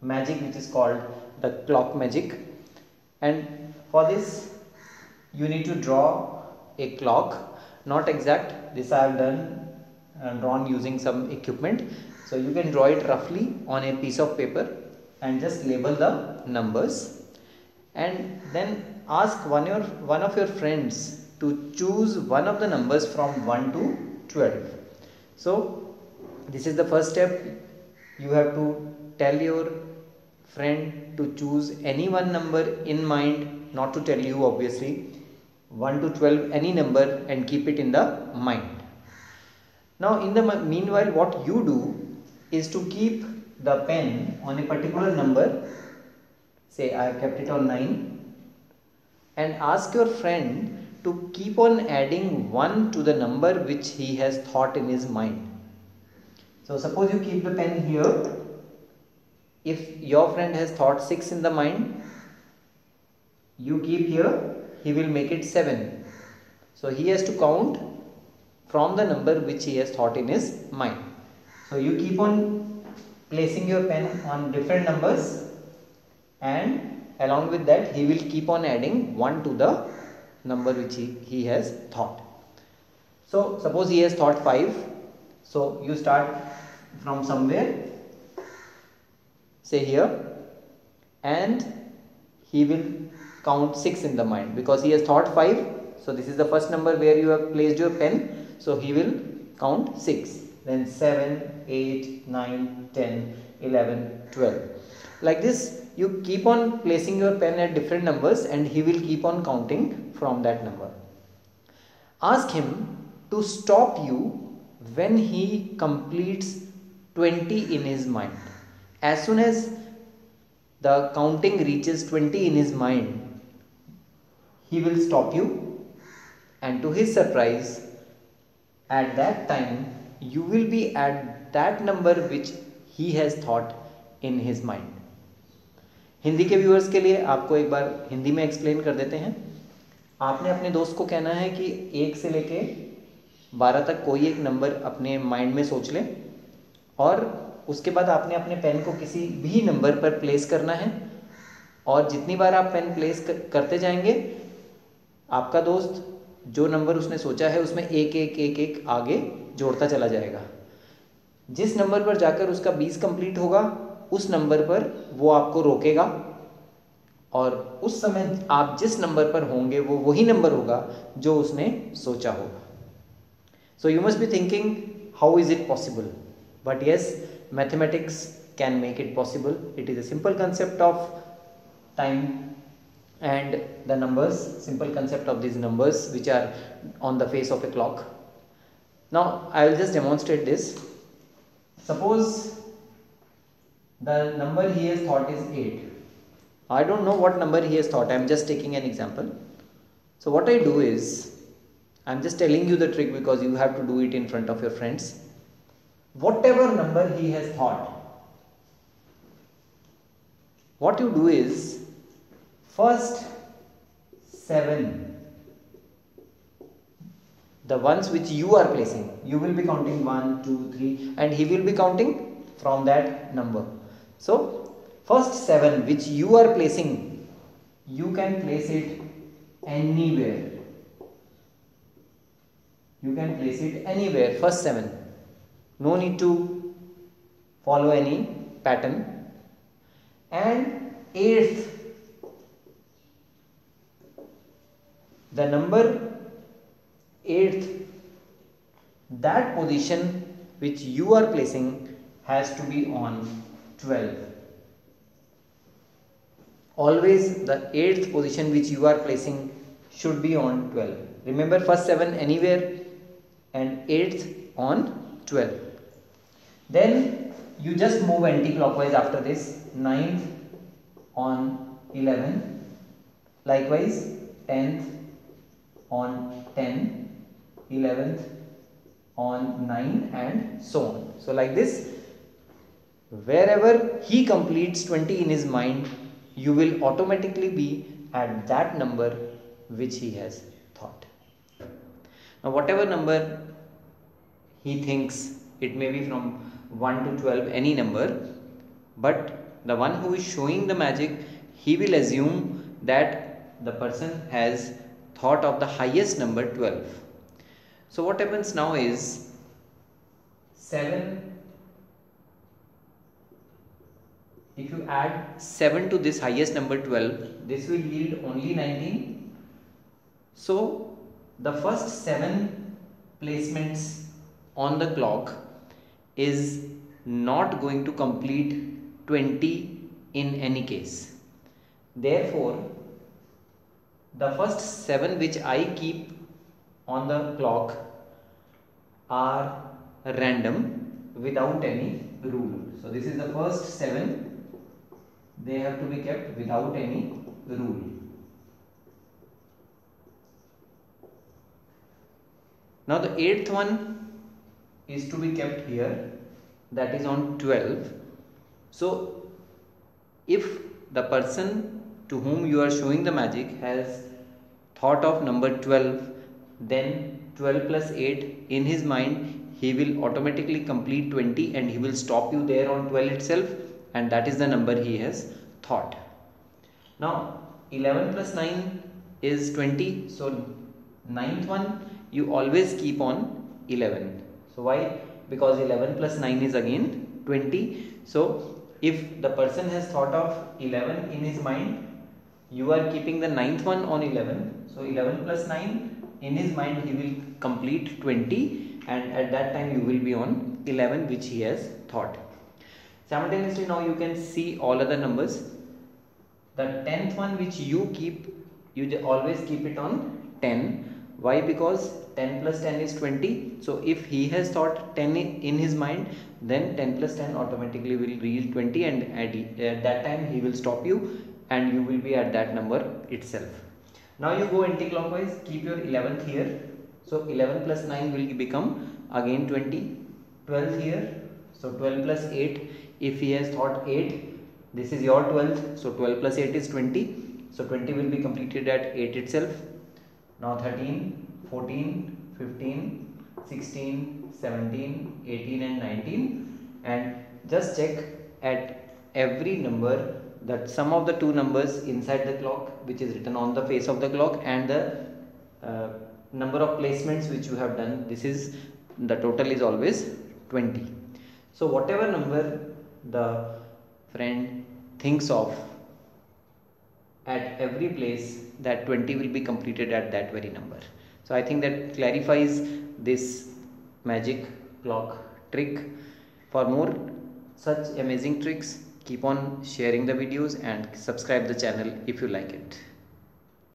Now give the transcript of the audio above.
magic which is called the clock magic. And for this you need to draw a clock. Not exact this I have done and drawn using some equipment. So you can draw it roughly on a piece of paper and just label the numbers. And then ask one, your, one of your friends to choose one of the numbers from 1 to 12 so this is the first step. You have to tell your friend to choose any one number in mind not to tell you obviously. 1 to 12 any number and keep it in the mind. Now in the meanwhile what you do is to keep the pen on a particular number. Say I have kept it on 9 and ask your friend to keep on adding 1 to the number which he has thought in his mind. So suppose you keep the pen here if your friend has thought 6 in the mind you keep here he will make it 7 so he has to count from the number which he has thought in his mind. So you keep on placing your pen on different numbers and along with that he will keep on adding 1 to the number which he, he has thought. So suppose he has thought 5 so you start from somewhere say here. And he will count 6 in the mind because he has thought 5 so this is the first number where you have placed your pen. So he will count 6 then 7 8 9 10 11 12 like this you keep on placing your pen at different numbers and he will keep on counting from that number. Ask him to stop you when he completes 20 in his mind as soon as the counting reaches 20 in his mind he will stop you and to his surprise at that time you will be at that number which he has thought in his mind Hindi के viewers के लिए आपको एक बार हिंदी में explain कर देते हैं आपने अपने दोस्त को कहना है कि एक से लेके बारह तक कोई एक नंबर अपने माइंड में सोच ले और उसके बाद आपने अपने पेन को किसी भी नंबर पर प्लेस करना है। और जितनी बार आप पेन प्लेस करते जाएँगे, आपका दोस्त जो नंबर उसने सोचा है, उसमें एक एक एक एक आगे जोड़ता चला जाएगा। जिस नंबर पर जाकर उसका बीस कंप्लीट होगा, उस नंबर पर वो आपको रोकेगा। और उस समय आप जिस नंबर पर होंगे, वो वही नंबर होगा जो उसने सोचा होगा। So you must be thinking how is it possible but yes mathematics can make it possible. It is a simple concept of time and the numbers simple concept of these numbers which are on the face of a clock. Now I will just demonstrate this. Suppose the number he has thought is 8 I don't know what number he has thought. I am just taking an example. So what I do is I am just telling you the trick because you have to do it in front of your friends whatever number he has thought what you do is First seven, the ones which you are placing, you will be counting one, two, three, and he will be counting from that number. So, first seven which you are placing, you can place it anywhere. You can place it anywhere, first seven. No need to follow any pattern. And eighth the number 8th that position which you are placing has to be on 12 always the 8th position which you are placing should be on 12 remember first 7 anywhere and 8th on 12 then you just move anti-clockwise after this 9th on 11 likewise 10th on 10, 11th on 9 and so on. So like this, wherever he completes 20 in his mind, you will automatically be at that number which he has thought. Now whatever number he thinks, it may be from 1 to 12, any number, but the one who is showing the magic he will assume that the person has thought of the highest number 12 so what happens now is 7 if you add 7 to this highest number 12 this will yield only 19 so the first 7 placements on the clock is not going to complete 20 in any case. Therefore the first 7 which I keep on the clock are random without any rule. So this is the first 7 they have to be kept without any rule. Now the eighth one is to be kept here that is on 12 so if the person to whom you are showing the magic has thought of number 12 then 12 plus 8 in his mind he will automatically complete 20 and he will stop you there on 12 itself and that is the number he has thought. Now 11 plus 9 is 20 so ninth one you always keep on 11 so why? Because 11 plus 9 is again 20 so if the person has thought of 11 in his mind you are keeping the ninth one on 11 so 11 plus 9 in his mind he will complete 20 and at that time you will be on 11 which he has thought. Simultaneously now you can see all other numbers. The 10th one which you keep you always keep it on 10 why? Because 10 plus 10 is 20 so if he has thought 10 in his mind then 10 plus 10 automatically will reach 20 and at, at that time he will stop you and you will be at that number itself. Now you go anti-clockwise. Keep your 11th here. So 11 plus 9 will become again 20 12 here. So 12 plus 8 if he has thought 8 this is your 12th so 12 plus 8 is 20 so 20 will be completed at 8 itself now 13 14 15 16 17 18 and 19 and just check at every number that sum of the two numbers inside the clock which is written on the face of the clock and the uh, number of placements which you have done. This is the total is always 20 so whatever number the friend thinks of at every place that 20 will be completed at that very number. So i think that clarifies this magic clock trick. For more such amazing tricks keep on sharing the videos and subscribe the channel if you like it